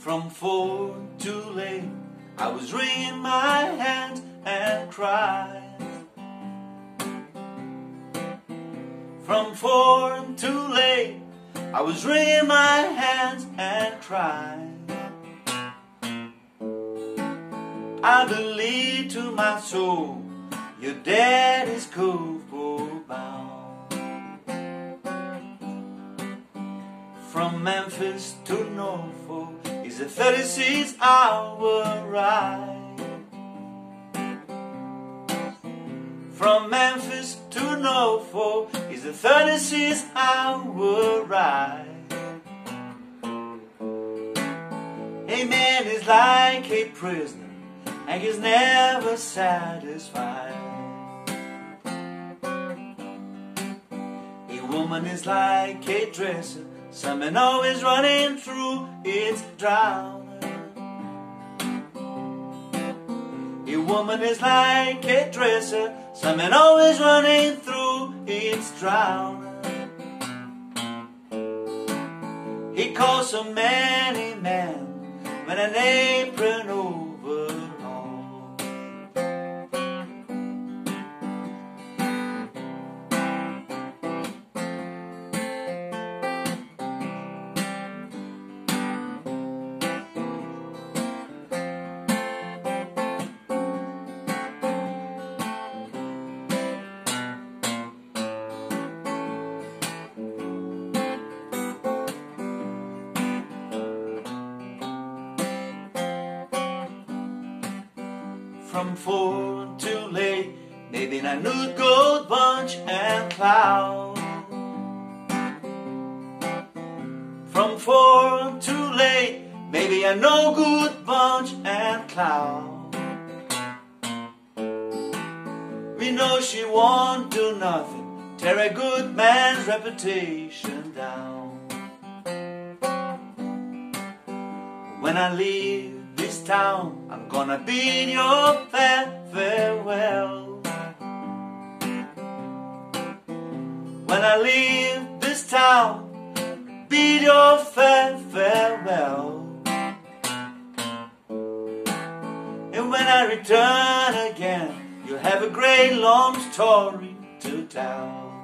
From four to late, I was wringing my hands and crying. From four to late, I was wringing my hands and crying. I believe to my soul, your dad is Cove bound. From Memphis to Norfolk is a 36 hour ride. From Memphis to Norfolk is a 36 hour ride. A man is like a prisoner and he's never satisfied. Woman is like a dresser, something always running through its drowning. A woman is like a dresser, something always running through its drowning. He calls so many men when an apron over. From four to late. Maybe I knew gold bunch and cloud. From four to late, maybe I know good bunch and cloud. We know she won't do nothing, tear a good man's reputation down. When I leave this town, I'm gonna bid your fair farewell. When I leave this town, bid your fair farewell. And when I return again, you'll have a great long story to tell.